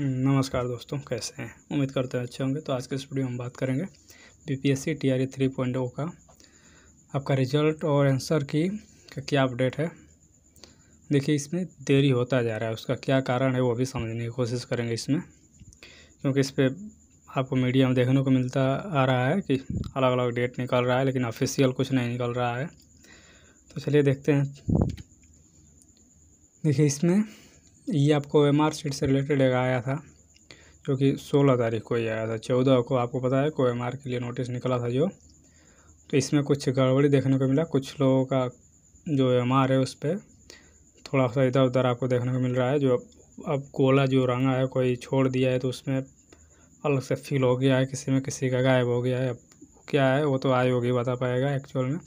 नमस्कार दोस्तों, कैसे हैं? उम्मीद करते हैं अच्छे होंगे। तो आज के इस वीडियो में बात करेंगे BPSC TRE three point O का। आपका रिज़ल्ट और आंसर की का क्या अपडेट है। देखिए, इसमें देरी होता जा रहा है। उसका क्या कारण है वो भी समझने की कोशिश करेंगे इसमें। क्योंकि इस पर आपको मीडिया में देखने को मिलता आ रहा है कि अलग अलग डेट निकल रहा है, लेकिन ऑफिशियल कुछ नहीं निकल रहा है। तो चलिए देखते हैं। देखिए, इसमें ये आपको एम आर सीट से रिलेटेड एक आया था, जो कि सोलह तारीख को ही आया था। चौदह को आपको पता है, को एम आर के लिए नोटिस निकला था जो। तो इसमें कुछ गड़बड़ी देखने को मिला, कुछ लोगों का जो एम आर है उस पर थोड़ा सा इधर उधर आपको देखने को मिल रहा है। जो अब गोला जो रंगा है, कोई छोड़ दिया है तो उसमें अलग से फील हो गया है, किसी में किसी का गायब हो गया है। अब क्या है, वो तो आयोग ही बता पाएगा एक्चुअल में।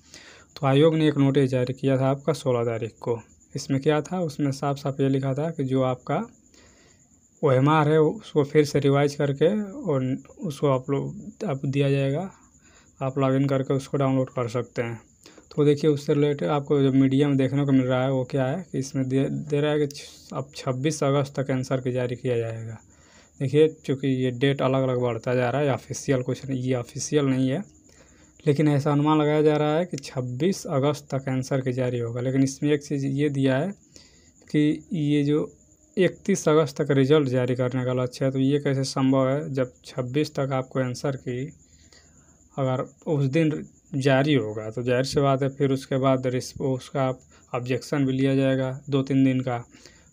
तो आयोग ने एक नोटिस जारी किया था आपका सोलह तारीख को। इसमें क्या था? उसमें साफ़ साफ़ ये लिखा था कि जो आपका ओ एम आर है, उसको फिर से रिवाइज करके और उसको आप लोग, आप दिया जाएगा। आप लॉगिन करके उसको डाउनलोड कर सकते हैं। तो देखिए, उससे रिलेटेड आपको जो मीडिया में देखने को मिल रहा है, वो क्या है कि इसमें दे दे रहा है कि अब छब्बीस अगस्त तक आंसर की जारी किया जाएगा। देखिए, चूँकि ये डेट अलग अलग बढ़ता जा रहा है ऑफिशियल कुछ नहीं, ये ऑफिशियल नहीं है। लेकिन ऐसा अनुमान लगाया जा रहा है कि 26 अगस्त तक आंसर की जारी होगा। लेकिन इसमें एक चीज़ ये दिया है कि ये जो 31 अगस्त तक रिज़ल्ट जारी करने का लक्ष्य है तो ये कैसे संभव है? जब 26 तक आपको आंसर की अगर उस दिन जारी होगा तो ज़ाहिर सी बात है फिर उसके बाद उसका ऑब्जेक्शन भी लिया जाएगा दो तीन दिन का।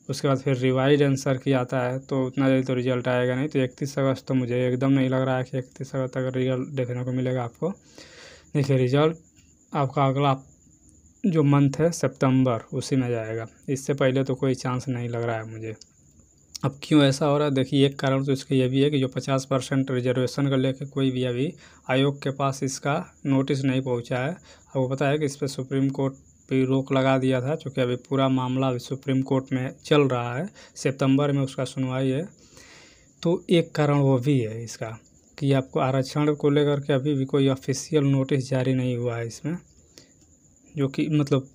उसके बाद फिर रिवाइज आंसर की आता है तो उतना जल्दी तो रिज़ल्ट आएगा नहीं। तो इकतीस अगस्त तो मुझे एकदम नहीं लग रहा है कि इकतीस अगस्त तक रिज़ल्ट देखने को मिलेगा आपको। देखिए रिज़ल्ट आपका अगला जो मंथ है सितंबर उसी में जाएगा। इससे पहले तो कोई चांस नहीं लग रहा है मुझे। अब क्यों ऐसा हो रहा है? देखिए, एक कारण तो इसका यह भी है कि जो पचास परसेंट रिजर्वेशन का लेके कोई भी अभी आयोग के पास इसका नोटिस नहीं पहुँचा है। आपको पता है कि इस पर सुप्रीम कोर्ट भी रोक लगा दिया था क्योंकि अभी पूरा मामला अभी सुप्रीम कोर्ट में चल रहा है। सितंबर में उसका सुनवाई है। तो एक कारण वो भी है इसका। कि आपको आरक्षण को लेकर के अभी भी कोई ऑफिशियल नोटिस जारी नहीं हुआ है इसमें, जो कि मतलब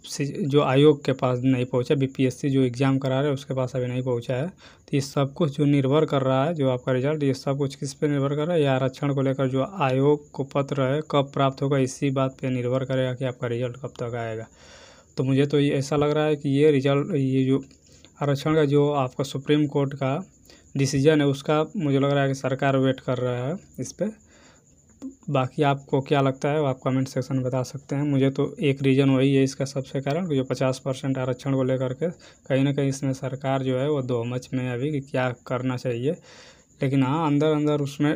जो आयोग के पास नहीं पहुँचा बीपीएससी जो एग्ज़ाम करा रहे हैं, उसके पास अभी नहीं पहुँचा है। तो ये सब कुछ जो निर्भर कर रहा है, जो आपका रिज़ल्ट ये सब कुछ किस पे निर्भर कर रहा है? या आरक्षण को लेकर जो आयोग को पत्र है, कब प्राप्त होगा, इसी बात पे निर्भर करेगा कि आपका रिज़ल्ट कब तक आएगा। तो मुझे तो ये ऐसा लग रहा है कि ये रिज़ल्ट ये जो आरक्षण का जो आपका सुप्रीम कोर्ट का डिसीज़न है उसका, मुझे लग रहा है कि सरकार वेट कर रहा है इस पर बाकी आपको क्या लगता है वो आप कमेंट सेक्शन में बता सकते हैं। मुझे तो एक रीज़न वही है इसका सबसे कारण कि जो पचास परसेंट आरक्षण को लेकर के कहीं ना कहीं इसमें सरकार जो है वो दो मच में अभी कि क्या करना चाहिए। लेकिन हाँ अंदर अंदर उसमें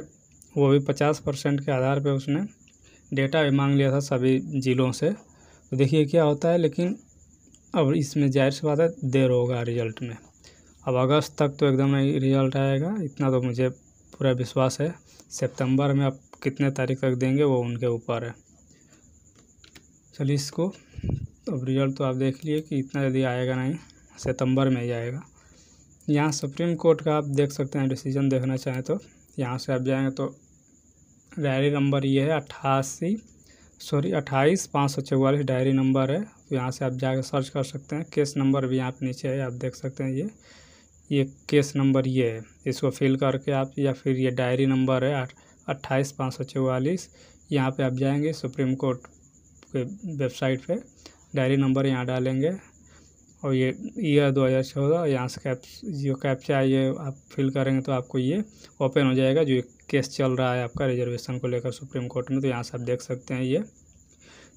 वो भी पचास परसेंट के आधार पर उसने डेटा भी मांग लिया था सभी ज़िलों से। तो देखिए क्या होता है, लेकिन अब इसमें ज़ाहिर सी बात है, देर होगा रिज़ल्ट में। अब अगस्त तक तो एकदम नहीं रिज़ल्ट आएगा, इतना तो मुझे पूरा विश्वास है। सितंबर में आप कितने तारीख तक देंगे वो उनके ऊपर है। चलिए इसको, अब रिज़ल्ट तो आप देख लिए कि इतना जल्दी आएगा नहीं, सितंबर में ही आएगा। यहाँ सुप्रीम कोर्ट का आप देख सकते हैं डिसीज़न देखना चाहें तो। यहाँ से आप जाएँगे तो डायरी नंबर ये है अट्ठासी सॉरी अट्ठाईस, पाँच सौ चौवालीस डायरी नंबर है। तो यहाँ से आप जाकर सर्च कर सकते हैं केस नंबर भी यहाँ पे नीचे है, आप देख सकते हैं ये। ये केस नंबर ये है। इसको फिल करके आप, या फिर ये डायरी नंबर है अट्ठाईस पाँच सौ चौवालीस, यहाँ पर आप जाएँगे सुप्रीम कोर्ट के वेबसाइट पे। डायरी नंबर यहाँ डालेंगे। और ये, ईयर दो हज़ार चौदह, यहाँ से कैप जो कैप्चा ये आप फिल करेंगे तो आपको ये ओपन हो जाएगा। जो केस चल रहा है आपका रिजर्वेशन को लेकर सुप्रीम कोर्ट में तो यहाँ से आप देख सकते हैं ये।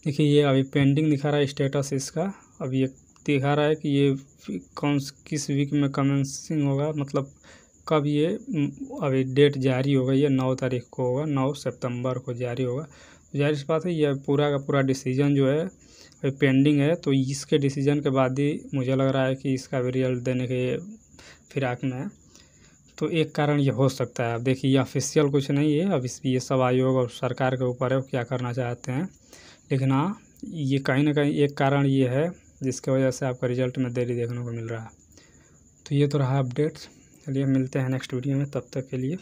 देखिए, ये अभी पेंडिंग दिखा रहा है स्टेटस इसका। अभी ये दिखा रहा है कि ये कौन किस वीक में कमेंसिंग होगा मतलब कब ये अभी डेट जारी होगा, ये नौ तारीख को होगा, नौ सितंबर को जारी होगा। ज़ाहिर सी बात है, ये पूरा का पूरा डिसीज़न जो है, अभी पेंडिंग है तो इसके डिसीज़न के बाद ही मुझे लग रहा है कि इसका भी रिज़ल्ट देने के फिराक में है। तो एक कारण ये हो सकता है। अब देखिए, ये ऑफिशियल कुछ नहीं है। अब इस, ये सब आयोग और सरकार के ऊपर है क्या करना चाहते हैं? लेकिन हाँ ये कहीं ना कहीं एक कारण ये है जिसकी वजह से आपका रिज़ल्ट में देरी देखने को मिल रहा है। तो ये तो रहा अपडेट्स। चलिए मिलते हैं नेक्स्ट वीडियो में। तब तक के लिए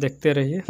देखते रहिए।